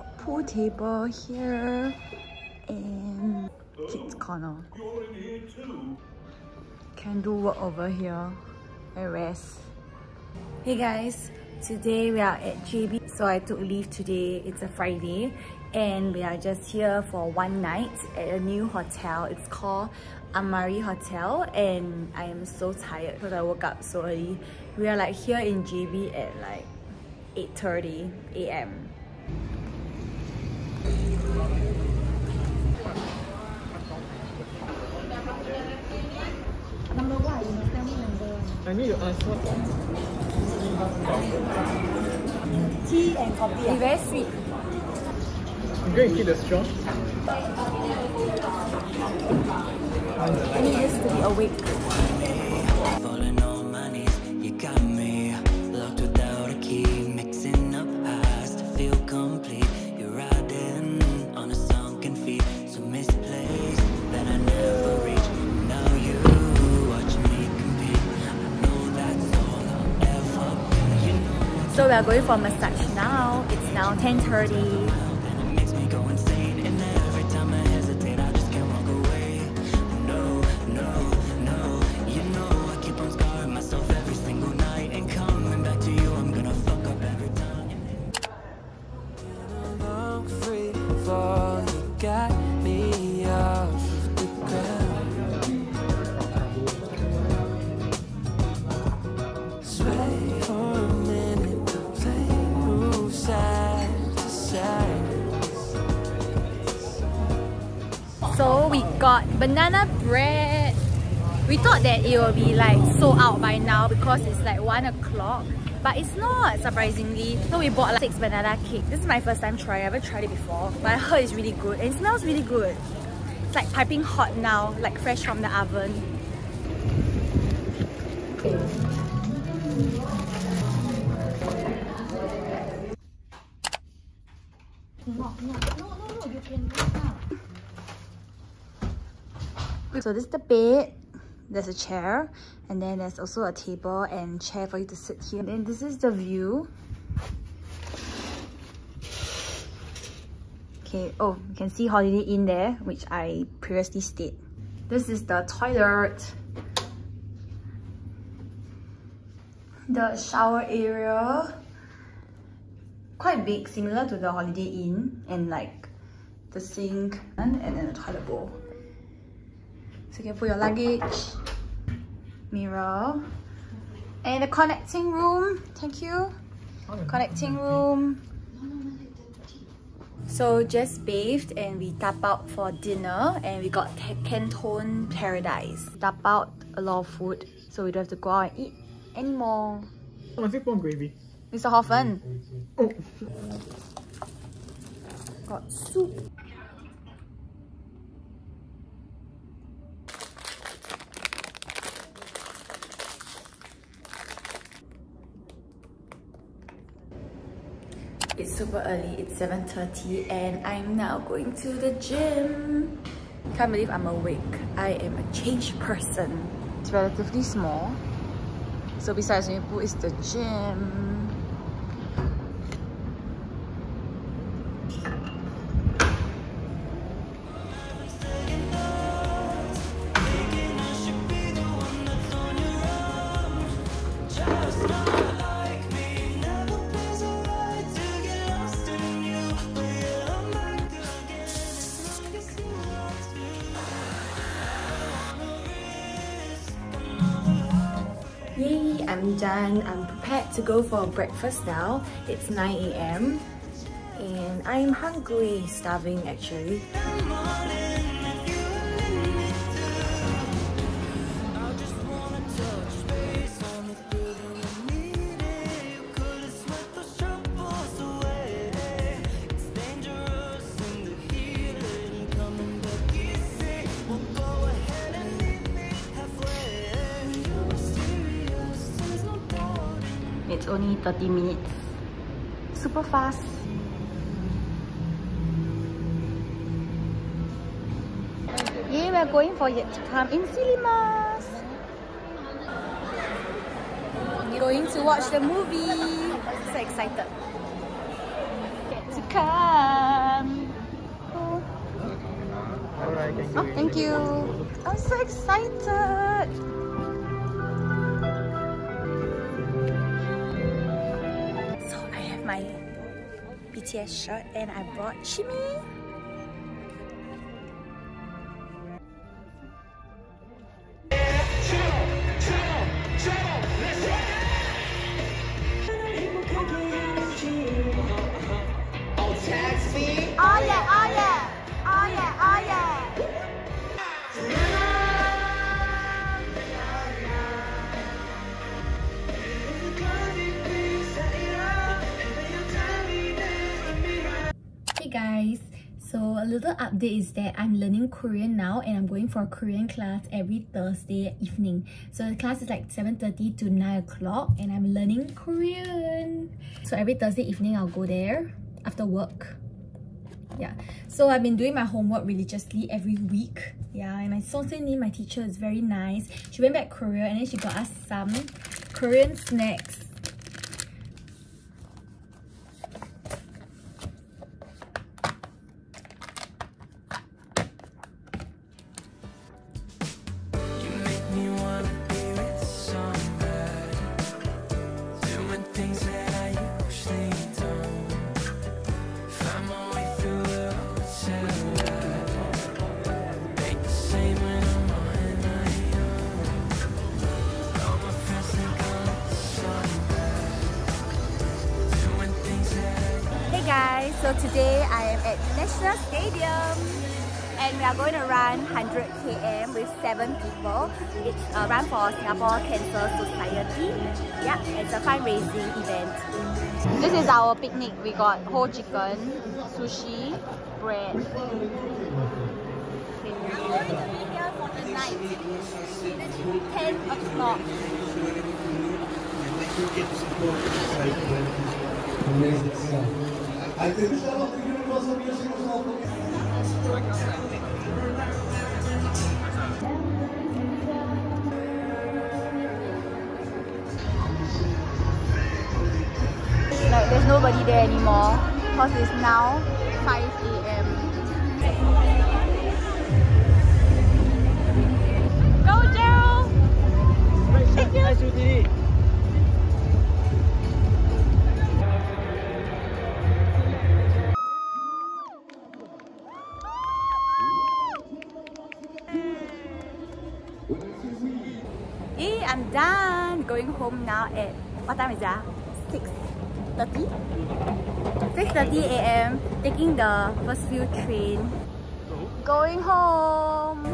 pool table here and kids corner. Can do work over here and rest. Hey guys, today we are at JB. So I took leave today. It's a Friday and we are just here for one night at a new hotel. It's called Amari Hotel and I am so tired because I woke up so early. We are like here in JB at like 8.30 a.m. I need to ask what Tea and coffee. It's very sweet. I'm going to keep the straw. I need this to be awake. So we are going for massage now. It's now 10.30. got banana bread. We thought that it will be like sold out by now because it's like 1 o'clock. But it's not, surprisingly. So we bought like 6 banana cake. This is my first time trying. I haven't tried it before. But I heard it's really good. And it smells really good. It's like piping hot now, like fresh from the oven. No, no, no, no, no, you can. So this is the bed. There's a chair. And then there's also a table and chair for you to sit here. And this is the view. Okay, oh, you can see Holiday Inn there, which I previously stayed. This is the toilet. The shower area. Quite big, similar to the Holiday Inn. And like the sink and then the toilet bowl. So you can put your luggage, mirror, and the connecting room. Thank you. Connecting room. So just bathed and we tap out for dinner and we got Canton Paradise. Tap out a lot of food so we don't have to go out and eat anymore. Must you put gravy? Mr. Hoffen, Oh, got soup. It's super early, it's 7.30 and I'm now going to the gym. Can't believe I'm awake. I am a changed person. It's relatively small. So besides pool is the gym. Done. I'm prepared to go for breakfast now. It's 9 a.m. and I'm hungry, starving actually. only 30 minutes. Super fast. Yeah, we're going for yet to come in cinemas. Going to watch the movie. So excited. Get to come. Oh, thank you. I'm so excited. Shirt and I brought Chimmy. Little update is that I'm learning Korean now and I'm going for a Korean class every Thursday evening. So the class is like 7.30 to 9 o'clock and I'm learning Korean. So every Thursday evening I'll go there after work. Yeah, so I've been doing my homework religiously every week. Yeah, and my Sonsei my teacher, is very nice. She went back Korea and then she got us some Korean snacks so today I am at National Stadium and we are going to run 100 km with 7 people. It's a run for Singapore Cancer Society. Yeah, it's a fundraising event. This is our picnic. We got whole chicken, sushi, bread. Okay. We're going to be here for the night. It's 10 o'clock. Like there's nobody there anymore because it's now 5 a.m. Go Gerald! Thank you! I'm done. Going home now at what time is that? 6.30? Ah? 6.30 a.m. Taking the first few train. Going home.